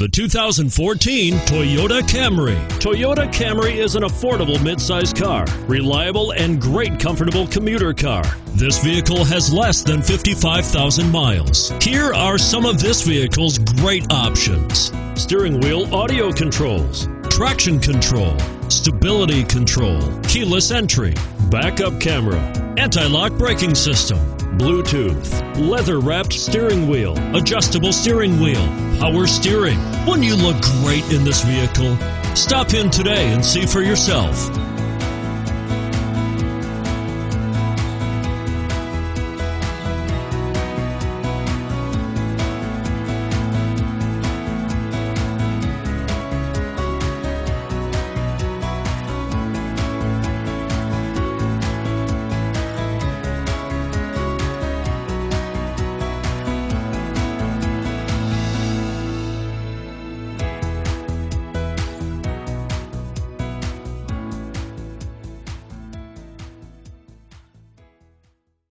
The 2014 Toyota Camry. Toyota Camry is an affordable midsize car, reliable and great comfortable commuter car. This vehicle has less than 55,000 miles. Here are some of this vehicle's great options. Steering wheel audio controls, traction control, stability control, keyless entry, backup camera, anti-lock braking system, Bluetooth, leather wrapped steering wheel, adjustable steering wheel, power steering. Wouldn't you look great in this vehicle? Stop in today and see for yourself.